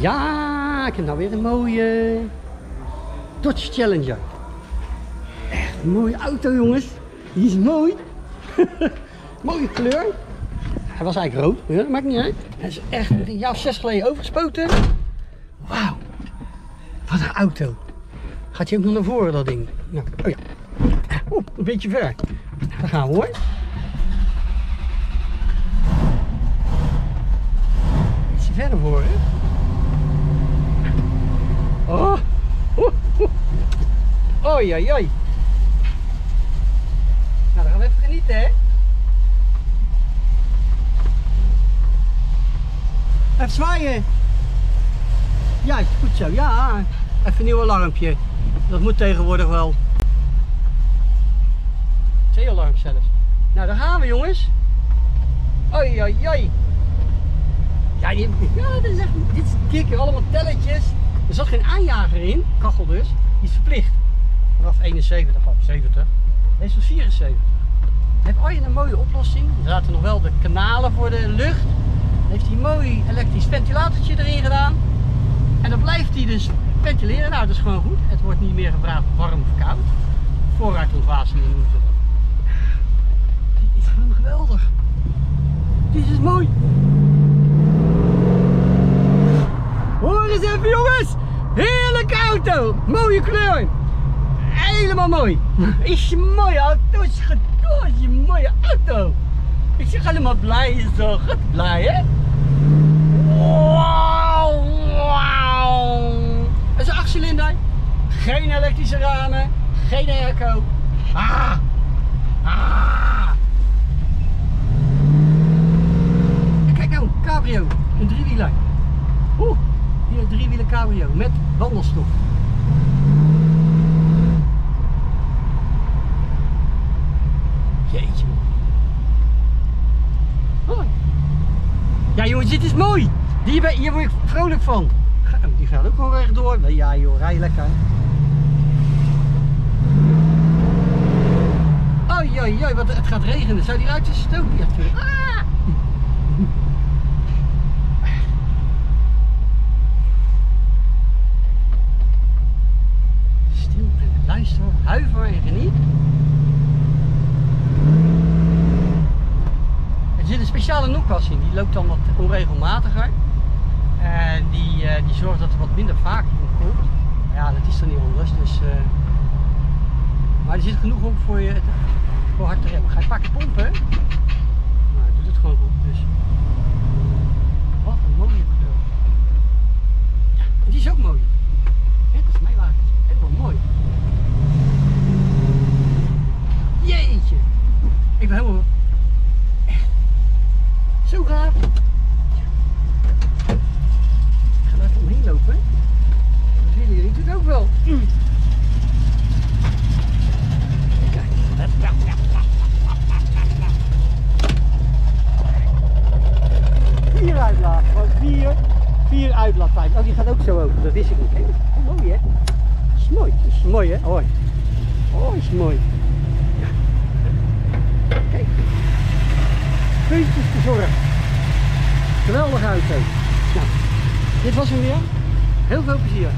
Ja, ik heb nou weer een mooie Dodge Challenger. Echt een mooie auto, jongens. Die is mooi. mooie kleur. Hij was eigenlijk rood, maar dat maakt niet uit. Hij is echt een jaar of zes geleden overgespoten. Wauw. Wat een auto. Gaat hij ook nog naar voren, dat ding? Nou, oh ja. Oeh, een beetje ver. Daar gaan we hoor. Ietsje verder voor, hè? Oh. Oeh, oeh. Nou, dan gaan we even genieten, hè? Even zwaaien. Juist, goed zo. Ja, even een nieuw alarmpje. Dat moet tegenwoordig wel. Twee alarms zelfs. Nou, daar gaan we, jongens. Oei, oei, oei. Ja, die, ja dit is echt dit is. Allemaal telletjes. Er zat geen aanjager in, kachel dus. Die is verplicht. Vanaf 71 of 70. Deze was 74. Heeft Arjen een mooie oplossing. Er zaten nog wel de kanalen voor de lucht. Dan heeft hij een mooi elektrisch ventilatortje erin gedaan. En dan blijft hij dus ventileren. Nou, dat is gewoon goed. Het wordt niet meer gevraagd warm of koud. Vooruitontwaseming noemen ze dat. Dit is gewoon geweldig. Dit is mooi. Hoor eens even jongens. Heerlijke Mooie kleur. Helemaal mooi. Is je mooie auto. Is. Je mooie auto. Ik zeg helemaal blij. Zo goed blij hè. Wauw. Het is een 8 cilinder. Geen elektrische ramen. Geen airco. Ah. Ah. En kijk nou, cabrio. Een driewieler. Oeh. Hier driewielen cabrio met wandelstok. Jeetje. Hoi. Ja jongens, dit is mooi. Die, ben- hier word ik vrolijk van. Oh, Die gaat ook gewoon rechtdoor. Ja joh, rij lekker. Oei, oei, wat, het gaat regenen. Zou die ruitjes stoken? Ja, natuurlijk. Ah! Stil en luister, huiver en geniet. Er zit een speciale noekwas in, die loopt dan wat onregelmatiger. En die, eh, die zorgt dat er wat minder vaak in komt. Ja, dat is dan niet anders. Dus, eh, maar er zit genoeg op voor je voor hard te remmen. Ga je pakken pompen? Nou, doet het gewoon goed. Dus. Wat een mooie kleur. Ja, en die is ook mooi. Ja, dat is mijn wagen. Helemaal mooi. Jeetje. Ik ben helemaal... Echt. Zo gaaf. Ik ga er even omheen lopen. Dat willen jullie natuurlijk ook wel. Kijk. Vier uitlaten. Gewoon vier, vier uitlaatpijpen. Oh, die gaat ook zo open. Dat wist ik niet. Mooi hè. Is mooi. Is mooi hè. Hoi. Oh, is mooi. Kijk. Verzorgd. Geweldige auto. Nou, dit was hem weer. Heel veel plezier.